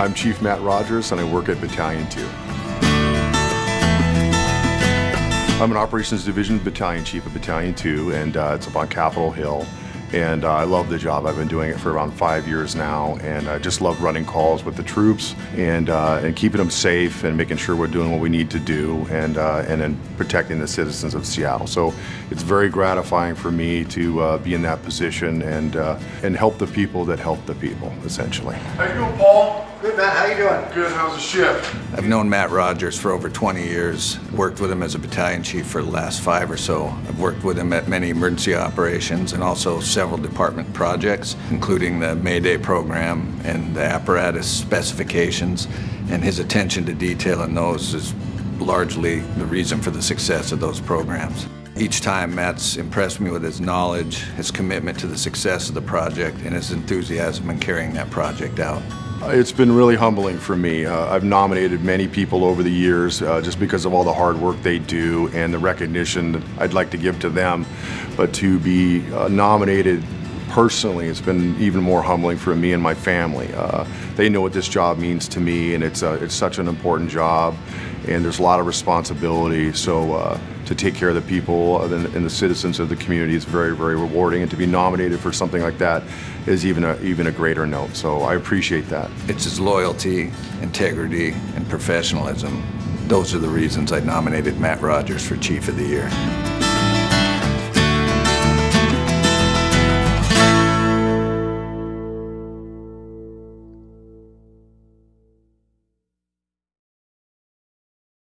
I'm Chief Matt Rogers and I work at Battalion 2. I'm an Operations Division Battalion Chief of Battalion 2 and uh, it's up on Capitol Hill and uh, I love the job. I've been doing it for around five years now, and I just love running calls with the troops and uh, and keeping them safe and making sure we're doing what we need to do, and uh, and then protecting the citizens of Seattle. So it's very gratifying for me to uh, be in that position and uh, and help the people that help the people, essentially. How you Paul? Good, Matt. How you doing? Good. How's the ship? I've known Matt Rogers for over 20 years. Worked with him as a battalion chief for the last five or so. I've worked with him at many emergency operations and also several department projects, including the Mayday program and the apparatus specifications. And his attention to detail in those is largely the reason for the success of those programs. Each time, Matt's impressed me with his knowledge, his commitment to the success of the project, and his enthusiasm in carrying that project out. It's been really humbling for me. Uh, I've nominated many people over the years uh, just because of all the hard work they do and the recognition that I'd like to give to them. But to be uh, nominated personally, it's been even more humbling for me and my family. Uh, they know what this job means to me, and it's, it's such an important job, and there's a lot of responsibility. So uh, to take care of the people and, and the citizens of the community is very, very rewarding, and to be nominated for something like that is even a, even a greater note. So I appreciate that. It's his loyalty, integrity, and professionalism. Those are the reasons I nominated Matt Rogers for Chief of the Year.